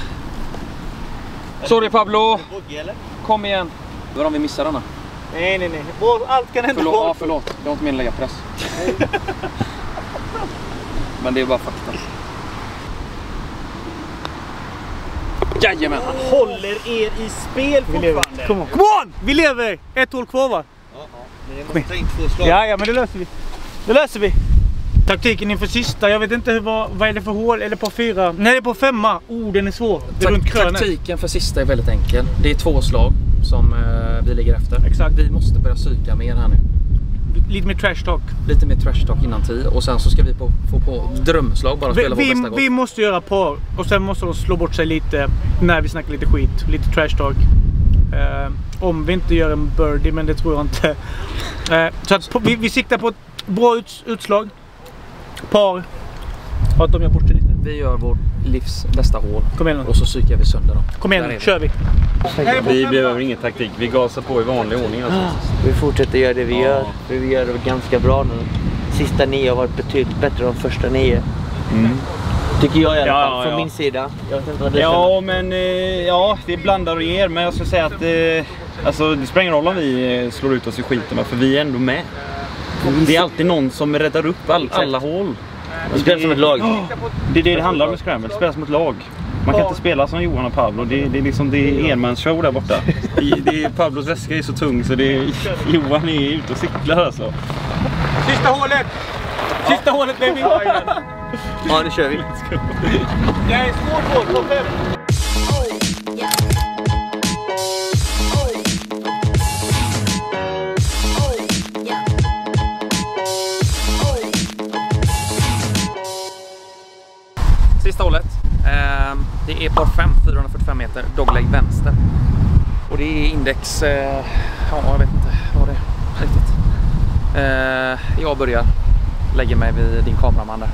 Sorry Pablo. Kom igen. Vad om vi missar denna?
Nej, nej, nej. Allt kan hända.
Förlåt, ja,
Vår-
förlåt. Jag har inte menat lägga press. Men det är bara fakta. Jajamän!
Håller er i spel
Vi lever.
fortfarande.
Come on. Come on! Vi lever! Ett hål kvar va? Ja, ja, men det löser vi. Det löser vi. Taktiken inför sista. Jag vet inte hur, vad, vad är det för hål. Eller på fyra? Nej, det är på femma. Oh, den är svår. Det är runt krönet.
taktiken för sista är väldigt enkel. Det är två slag som eh, vi ligger efter.
Exakt.
Vi måste börja psyka mer här nu.
Lite mer trash talk.
Lite mer trash talk innan tid och sen så ska vi på, få på drömslag bara
Vi,
spela vår bästa
vi, vi måste göra par och sen måste de slå bort sig lite när vi snackar lite skit. Lite trash talk. Eh, om vi inte gör en birdie, men det tror jag inte. Eh, så att, på, vi, vi siktar på ett bra uts, utslag. Par. Och att de gör bort sig lite.
Vi gör vårt livs bästa hål
Kom igen
och så psykar vi sönder dem.
Kom igen nu, kör vi.
Vi behöver ingen taktik. Vi gasar på i vanlig ordning alltså.
Vi fortsätter göra det vi
Ja.
gör. För vi gör det ganska bra nu. Sista nio har varit betydligt bättre än de första nio. Tycker jag i alla
Ja,
fall,
ja,
från
ja.
min sida. Jag vet inte vad du känner.
Ja, men eh, ja, det blandar och ger. Men jag skulle säga att eh, alltså, det spelar ingen roll om vi eh, slår ut oss i skiten, för vi är ändå med. Det är alltid någon som räddar upp all, alla hål.
Vi spelar som ett lag.
Det är det det handlar om i Scramble, spela som ett lag. Man kan inte spela som Johan och Pablo. Det, det är liksom det är enmansshow där borta. Det, är, Pablos väska är så tung så det är, Johan är ute och cyklar alltså.
Sista hålet! Sista hålet baby!
Ja, nu kör vi.
Det är svårt hål,
är par 5, 445 meter, dogleg vänster. Och det är index, eh, ja jag vet inte vad det är riktigt. Eh, jag börjar. Lägger mig vid din kameraman där.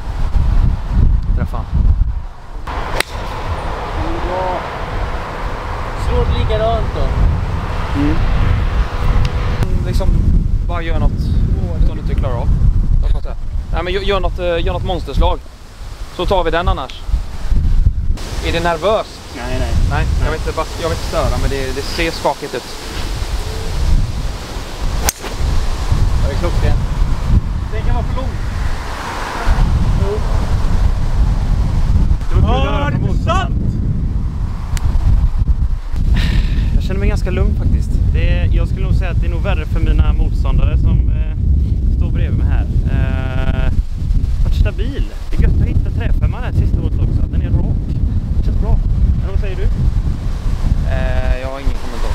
Träffa han.
Slår det likadant då?
Liksom bara gör något som du inte klarar av. Nej men gör, gör, något, eh, gör något monsterslag. Så tar vi den annars. Är det nervöst?
Nej, nej.
Nej, jag vill inte, jag vill inte störa men det, det ser skakigt ut.
Det är klockrent. Den kan vara för lång. Ja, det är sant!
Jag känner mig ganska lugn faktiskt. Det är, jag skulle nog säga att det är nog värre för mina motståndare som eh, står bredvid mig här. Eh, varit stabil. Det är gött att hitta träfemman här sista året också. Den är rak. Känns bra. Eller vad säger du?
Eh, jag har ingen kommentar.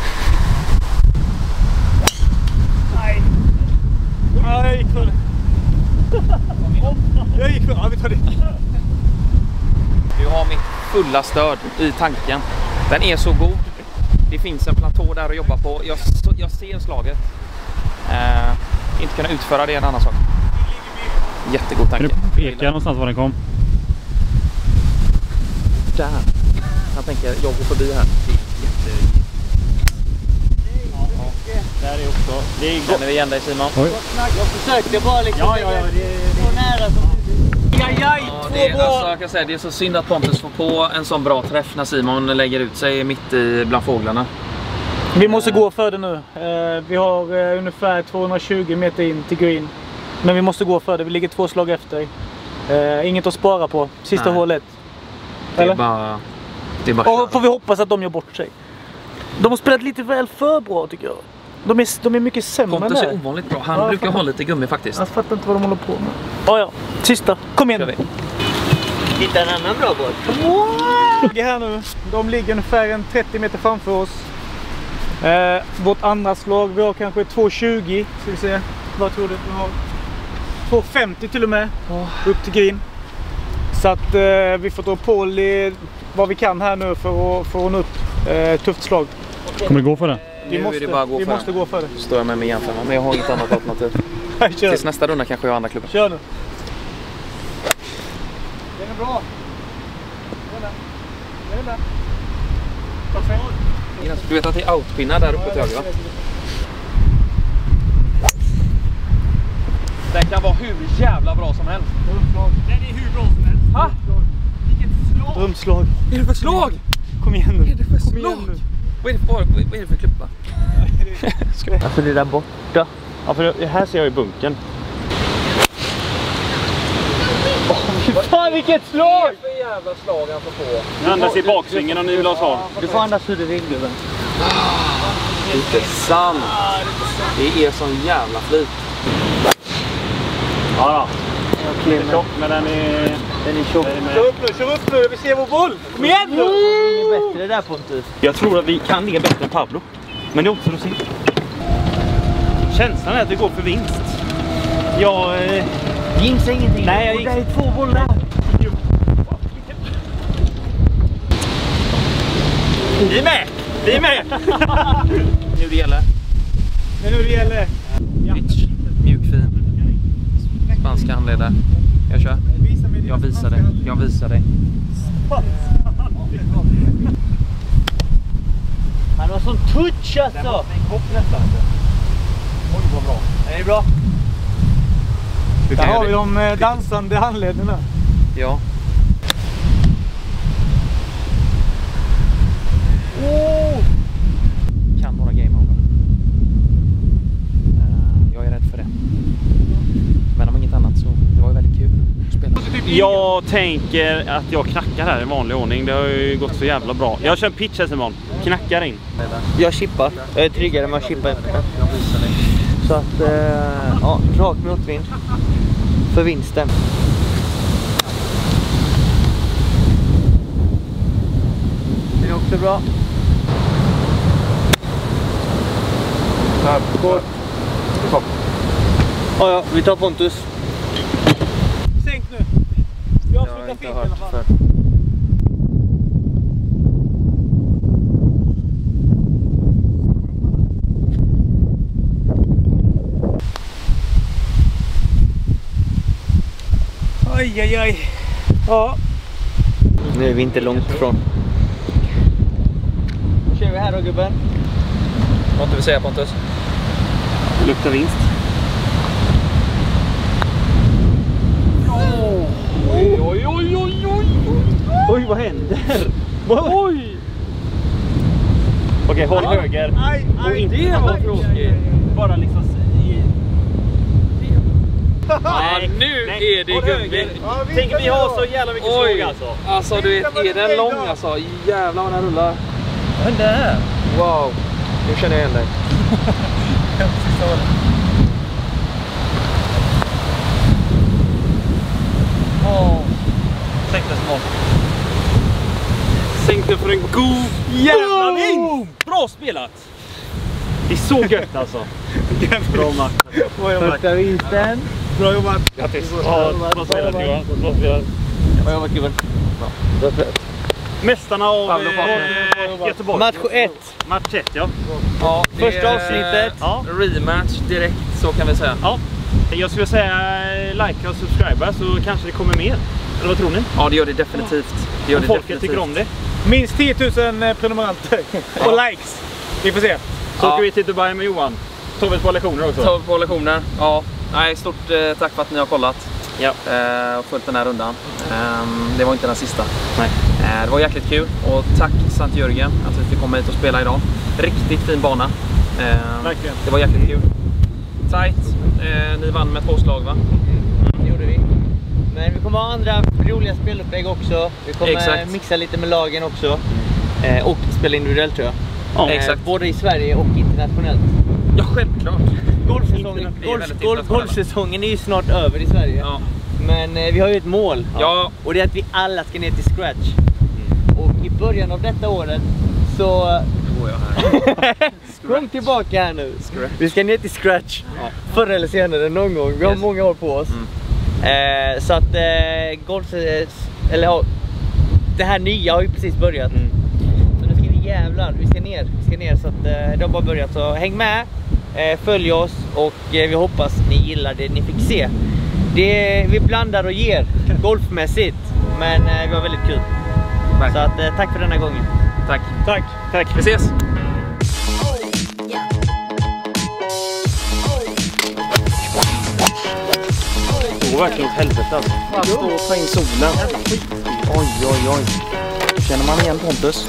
Nej. Ja, jag gick för det. Jag gick för Ja, vi tar det.
Du har mitt fulla stöd i tanken. Den är så god. Det finns en platå där att jobba på. Jag, jag ser slaget. Eh, inte kunna utföra det är en annan sak. Jättegod tanke.
någonstans var den kom?
Där. Jag tänker, jag går förbi här. Det är jätte...
Där är också. Det är
Känner vi igen dig Simon?
Jag försökte bara liksom
Ja, ja, ja, det-
så nära som
Aj, aj,
Ja, det, är, alltså, jag kan säga, det är så synd att Pontus får på en sån bra träff när Simon lägger ut sig mitt i bland fåglarna.
Vi måste gå för det nu. Eh, vi har eh, ungefär 220 meter in till green. Men vi måste gå för det. Vi ligger två slag efter. Eh, inget att spara på. Sista
Nej.
hålet.
Det är
Eller?
bara... Det är bara
Och får vi hoppas att de gör bort sig. De har spelat lite väl för bra tycker jag. De är, de är mycket sämre
Pontus
det
är ovanligt bra. Han
Ja,
brukar
fattar.
ha lite gummi faktiskt.
Jag fattar inte vad de håller på med. Ja, ja. Sista. Kom igen
vi.
Hitta en annan bra båt.
Ligger här nu. De ligger ungefär en 30 meter framför oss. Eh, vårt andra slag, vi har kanske 2,20. Ska vi se. Vad tror du vi har? 2,50 till och med. Upp till green. Så att eh, vi får dra på vad vi kan här nu för att få en upp eh, tufft slag.
Kommer det gå för det?
Vi
Nu är
måste,
det bara att gå
vi
för
måste
den.
gå för det.
Står jag med min jämförelse. Men jag har inget annat alternativ.
Kör,
Tills nästa runda kanske jag har andra klubbar.
kör nu. Den är bra. Den är där. Den är där. Perfekt.
Du vet att det är outpinnar där uppe till höger va? Den kan vara hur jävla bra som helst.
Den är hur bra som helst.
Ha?
Vilket slag! Drömslag.
Är det för slag?
Kom igen nu.
Är det för
Kom igen
slag? Vad är det för, vad är det för klubba?
Alltså det där borta.
Ja, för här ser jag ju bunken.
Fan vilket slag!
för jävla slag han får på?
Nu andas i baksvingen om ni vill ha svar.
Du får andas hur du vill gubben.
Inte sant. Det är sån jävla flit.
Ja, Den är tjock, men den är...
Den är tjock.
är.
Kör upp nu, kör upp nu. Jag vill se vår boll. Kom igen nu!
Det är bättre där Pontus.
Jag tror att vi kan ligga bättre än Pablo. Men det återstår att se. Känslan är att vi går för vinst. Jag... Eh,
Jinxa ingenting.
Nej, jag
Och där är två bollar.
vi är med! Vi är med!
Nu det gäller.
Det är nu det gäller.
Pitch. Mjuk fin. Spanska handledare. Jag kör. Jag visar dig. Jag visar dig.
Han har sån touch alltså. Det är bra.
Du
Där
kan
har
göra
vi
det.
de eh, dansande handlederna.
Ja. Kan vara game over. Eh, jag är rädd för det. Men om inget annat så det var ju väldigt kul att spela.
Jag tänker att jag knackar här i vanlig ordning. Det har ju gått så jävla bra. Jag kör pitch här Simon. Knackar in.
Jag chippar. Jag är tryggare med att chippa. Så att, eh, ja, rak motvind. För vinsten. Det är också bra. Kort. Ja, ja, vi tar Pontus.
Sänk nu. Vi
Jag har
avslutar
inte hört
fall.
för.
Aj, aj, aj. Ja,
Nu är vi inte långt ifrån. Då kör vi här då gubben.
Vad inte vill säga Pontus?
Luktar vinst.
Oj, oj, oj, oj, oj.
Oj, vad händer?
Oj! Okej, håll höger.
Aj,
Och
aj,
inte
det var
tråkig. Bara liksom...
Ja, nu
Nej,
är det
vi
Tänk vi har så jävla mycket
Oj!
slag alltså.
Alltså du vet, är den lång alltså? Jävlar vad den rullar. Vad hände här? Wow, nu känner jag igen dig.
Tänk dig smart. Sänk den för en god jävla vinst! Bra spelat! Det är så gött alltså. Bra match.
Första vinsten.
Bra jobbat.
Grattis! Ja, bra spelat Johan. Bra spelat.
Bra jobbat gubben.
Mästarna av
Pablo
eh, Göteborg.
Match 1.
Match 1 ja.
Ja,
Första avsnittet.
Ja.
Rematch direkt, så kan vi säga.
ja. Jag skulle säga eh, like och subscribe så kanske det kommer mer. Eller vad tror ni?
Ja, det gör det definitivt. Det gör det
folket
definitivt.
tycker om det.
Minst 10 000 eh, prenumeranter. Och likes. Vi får se.
Så
Ja.
åker vi till Dubai med Johan. Tar vi ett par lektioner också.
Ta på lektioner. Ja, nej, stort eh, tack för att ni har kollat
Ja.
eh, och följt den här rundan. Ehm, det var inte den sista.
Nej.
Eh, det var jäkligt kul och tack Sankt Jörgen att vi fick komma hit och spela idag. Riktigt fin bana. Ehm,
Verkligen.
det var jäkligt kul. Tight. Eh, ni vann med två slag va?
Men vi kommer ha andra roliga spelupplägg också. Vi kommer
Exakt.
mixa lite med lagen också. Eh, och spela individuellt tror jag.
Ja,
Eh,
exakt.
Både i Sverige och internationellt.
Ja, självklart.
Golfsäsongen, golf, golf, golfsäsongen är ju snart över i Sverige.
Ja.
Men eh, vi har ju ett mål.
Ja.
Och det är att vi alla ska ner till scratch. Och i början av detta året så...
Går jag här.
Kom tillbaka här nu. Vi ska ner till scratch. Förr eller senare, någon gång. Vi har
Yes.
många år på oss.
Mm.
Eh, så att eh, golf... eh, Eller ja, det här nya har ju precis börjat.
Mm.
Så nu ska vi jävlar, vi ska ner. Vi ska ner så att eh, det har bara börjat. Så häng med, eh, följ oss och eh, vi hoppas ni gillar det ni fick se. Det, vi blandar och ger golfmässigt. Men eh, vi har väldigt kul. Så
Verkligen.
att, eh, tack för denna gången.
Tack.
Tack.
Tack.
Vi ses!
Går verkligen åt helvete alltså.
Bara stå och ta in solen. Oj, oj, oj. Känner man igen Pontus?